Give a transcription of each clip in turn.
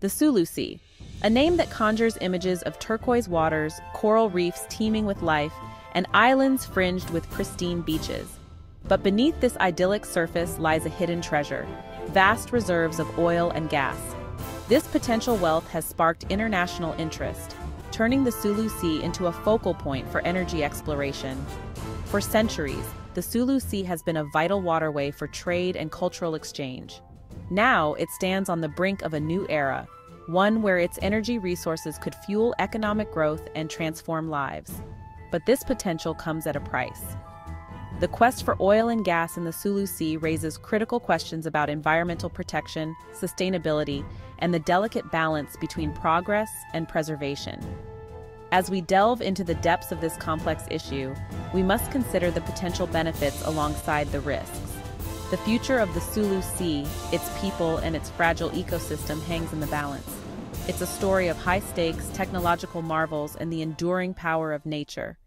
the Sulu Sea, a name that conjures images of turquoise waters, coral reefs teeming with life, and islands fringed with pristine beaches. But beneath this idyllic surface lies a hidden treasure, vast reserves of oil and gas. This potential wealth has sparked international interest, turning the Sulu Sea into a focal point for energy exploration. For centuries, the Sulu Sea has been a vital waterway for trade and cultural exchange. Now, it stands on the brink of a new era, one where its energy resources could fuel economic growth and transform lives. But this potential comes at a price. The quest for oil and gas in the Sulu Sea raises critical questions about environmental protection, sustainability, and the delicate balance between progress and preservation. As we delve into the depths of this complex issue, we must consider the potential benefits alongside the risks. The future of the Sulu Sea, its people, and its fragile ecosystem hangs in the balance. It's a story of high stakes, technological marvels, and the enduring power of nature.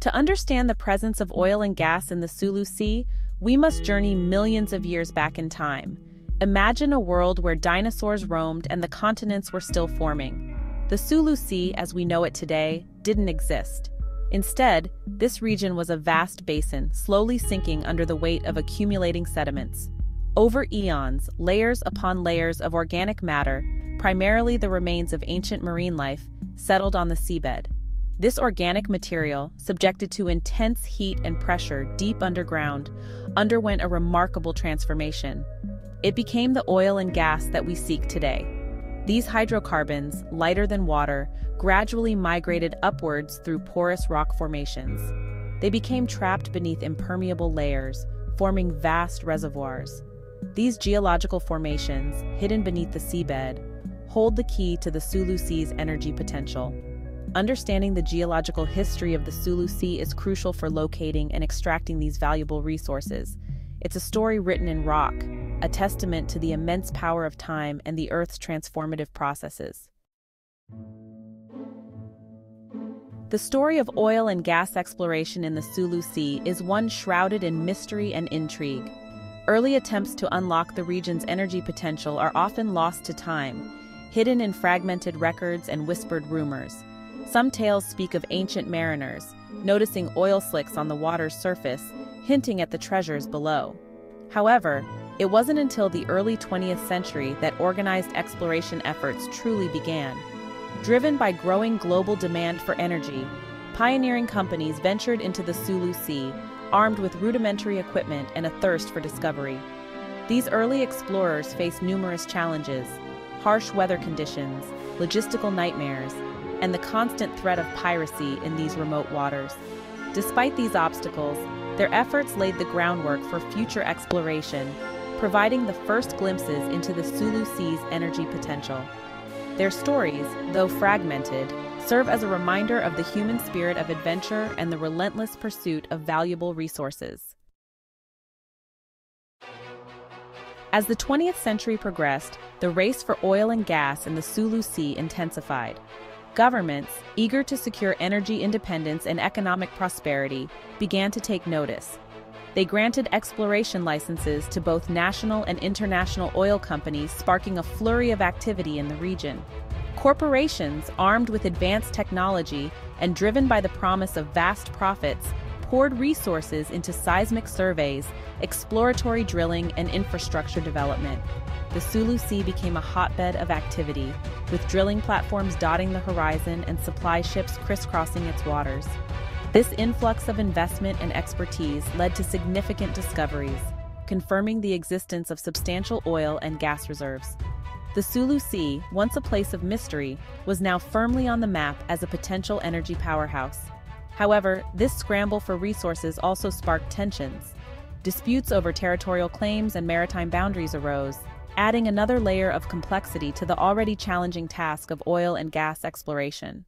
To understand the presence of oil and gas in the Sulu Sea, we must journey millions of years back in time. Imagine a world where dinosaurs roamed and the continents were still forming. The Sulu Sea, as we know it today, didn't exist. Instead, this region was a vast basin, slowly sinking under the weight of accumulating sediments. Over eons, layers upon layers of organic matter, primarily the remains of ancient marine life, settled on the seabed. This organic material, subjected to intense heat and pressure deep underground, underwent a remarkable transformation. It became the oil and gas that we seek today. These hydrocarbons, lighter than water, gradually migrated upwards through porous rock formations. They became trapped beneath impermeable layers, forming vast reservoirs. These geological formations, hidden beneath the seabed, hold the key to the Sulu Sea's energy potential. Understanding the geological history of the Sulu Sea is crucial for locating and extracting these valuable resources. It's a story written in rock, a testament to the immense power of time and the Earth's transformative processes. The story of oil and gas exploration in the Sulu Sea is one shrouded in mystery and intrigue. Early attempts to unlock the region's energy potential are often lost to time, hidden in fragmented records and whispered rumors. Some tales speak of ancient mariners, noticing oil slicks on the water's surface, hinting at the treasures below. However, it wasn't until the early 20th century that organized exploration efforts truly began. Driven by growing global demand for energy, pioneering companies ventured into the Sulu Sea, armed with rudimentary equipment and a thirst for discovery. These early explorers faced numerous challenges harsh weather conditions, logistical nightmares, and the constant threat of piracy in these remote waters. Despite these obstacles, their efforts laid the groundwork for future exploration, providing the first glimpses into the Sulu Sea's energy potential. Their stories, though fragmented, serve as a reminder of the human spirit of adventure and the relentless pursuit of valuable resources. As the 20th century progressed, the race for oil and gas in the Sulu Sea intensified. Governments, eager to secure energy independence and economic prosperity, began to take notice. They granted exploration licenses to both national and international oil companies, sparking a flurry of activity in the region. Corporations, armed with advanced technology and driven by the promise of vast profits, poured resources into seismic surveys, exploratory drilling, and infrastructure development. The Sulu Sea became a hotbed of activity, with drilling platforms dotting the horizon and supply ships crisscrossing its waters. This influx of investment and expertise led to significant discoveries, confirming the existence of substantial oil and gas reserves. The Sulu Sea, once a place of mystery, was now firmly on the map as a potential energy powerhouse. However, this scramble for resources also sparked tensions. Disputes over territorial claims and maritime boundaries arose, adding another layer of complexity to the already challenging task of oil and gas exploration.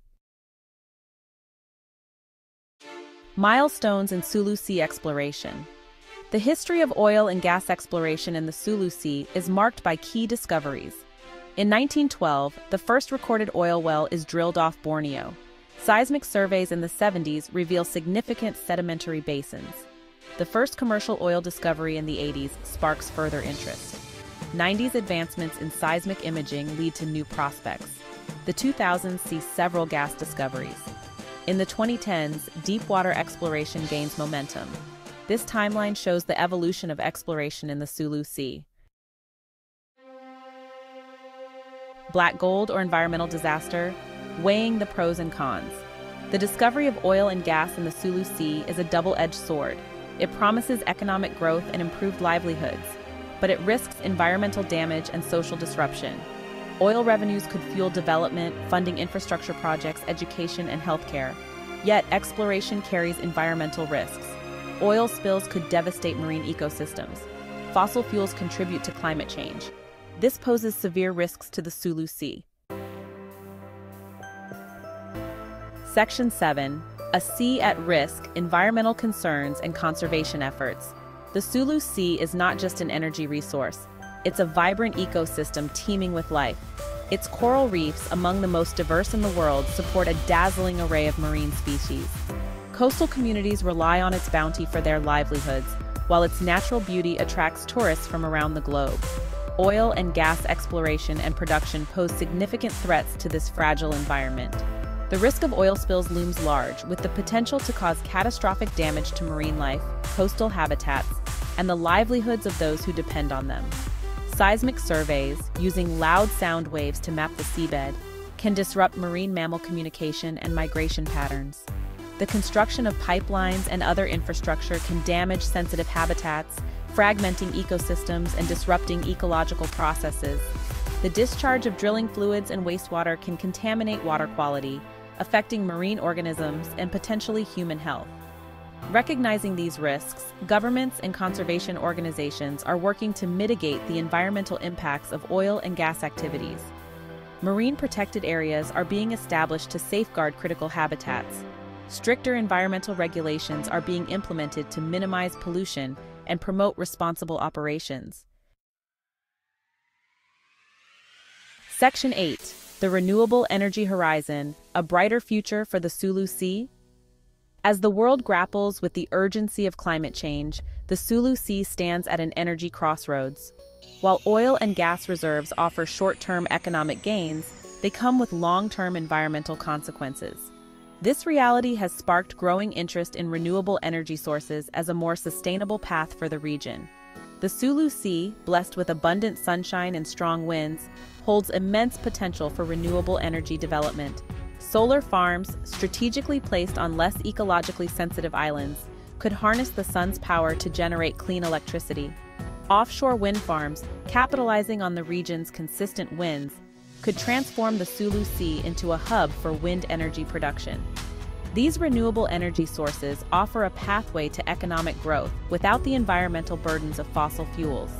Milestones in Sulu Sea exploration. The history of oil and gas exploration in the Sulu Sea is marked by key discoveries. In 1912, the first recorded oil well is drilled off Borneo, Seismic surveys in the 70s reveal significant sedimentary basins. The first commercial oil discovery in the 80s sparks further interest. 90s advancements in seismic imaging lead to new prospects. The 2000s see several gas discoveries. In the 2010s, deep water exploration gains momentum. This timeline shows the evolution of exploration in the Sulu Sea. Black gold or environmental disaster, weighing the pros and cons. The discovery of oil and gas in the Sulu Sea is a double-edged sword. It promises economic growth and improved livelihoods, but it risks environmental damage and social disruption. Oil revenues could fuel development, funding infrastructure projects, education, and healthcare. Yet, exploration carries environmental risks. Oil spills could devastate marine ecosystems. Fossil fuels contribute to climate change. This poses severe risks to the Sulu Sea. Section 7. A Sea at Risk, Environmental Concerns and Conservation Efforts. The Sulu Sea is not just an energy resource. It's a vibrant ecosystem teeming with life. Its coral reefs, among the most diverse in the world, support a dazzling array of marine species. Coastal communities rely on its bounty for their livelihoods, while its natural beauty attracts tourists from around the globe. Oil and gas exploration and production pose significant threats to this fragile environment. The risk of oil spills looms large, with the potential to cause catastrophic damage to marine life, coastal habitats, and the livelihoods of those who depend on them. Seismic surveys, using loud sound waves to map the seabed, can disrupt marine mammal communication and migration patterns. The construction of pipelines and other infrastructure can damage sensitive habitats, fragmenting ecosystems and disrupting ecological processes. The discharge of drilling fluids and wastewater can contaminate water quality, affecting marine organisms and potentially human health. Recognizing these risks, governments and conservation organizations are working to mitigate the environmental impacts of oil and gas activities. Marine protected areas are being established to safeguard critical habitats. Stricter environmental regulations are being implemented to minimize pollution and promote responsible operations. Section 8 the Renewable Energy Horizon, a brighter future for the Sulu Sea? As the world grapples with the urgency of climate change, the Sulu Sea stands at an energy crossroads. While oil and gas reserves offer short-term economic gains, they come with long-term environmental consequences. This reality has sparked growing interest in renewable energy sources as a more sustainable path for the region. The Sulu Sea, blessed with abundant sunshine and strong winds, holds immense potential for renewable energy development. Solar farms, strategically placed on less ecologically sensitive islands, could harness the sun's power to generate clean electricity. Offshore wind farms, capitalizing on the region's consistent winds, could transform the Sulu Sea into a hub for wind energy production. These renewable energy sources offer a pathway to economic growth without the environmental burdens of fossil fuels.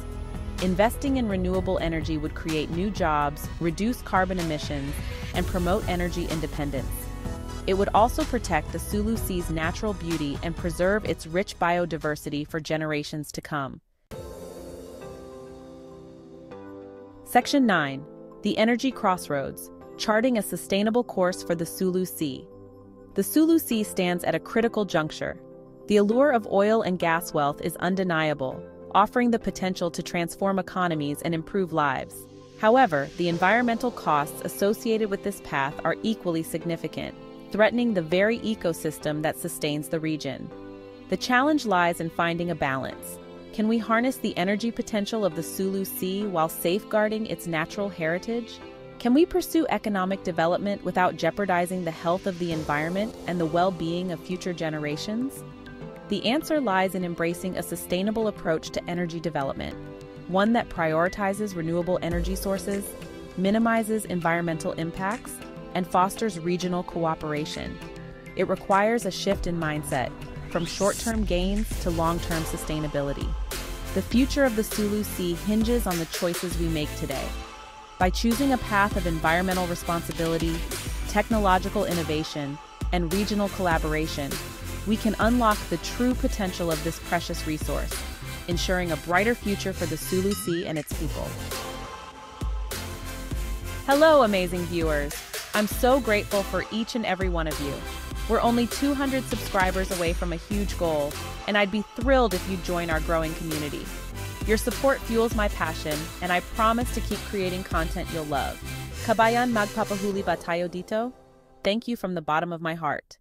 Investing in renewable energy would create new jobs, reduce carbon emissions, and promote energy independence. It would also protect the Sulu Sea's natural beauty and preserve its rich biodiversity for generations to come. Section 9. The Energy Crossroads, charting a sustainable course for the Sulu Sea. The Sulu Sea stands at a critical juncture. The allure of oil and gas wealth is undeniable, offering the potential to transform economies and improve lives. However, the environmental costs associated with this path are equally significant, threatening the very ecosystem that sustains the region. The challenge lies in finding a balance. Can we harness the energy potential of the Sulu Sea while safeguarding its natural heritage? Can we pursue economic development without jeopardizing the health of the environment and the well-being of future generations? The answer lies in embracing a sustainable approach to energy development, one that prioritizes renewable energy sources, minimizes environmental impacts, and fosters regional cooperation. It requires a shift in mindset, from short-term gains to long-term sustainability. The future of the Sulu Sea hinges on the choices we make today. By choosing a path of environmental responsibility, technological innovation, and regional collaboration, we can unlock the true potential of this precious resource, ensuring a brighter future for the Sulu Sea and its people. Hello, amazing viewers. I'm so grateful for each and every one of you. We're only 200 subscribers away from a huge goal, and I'd be thrilled if you'd join our growing community. Your support fuels my passion, and I promise to keep creating content you'll love. Kabayan magpapahuli ba tayo dito? Thank you from the bottom of my heart.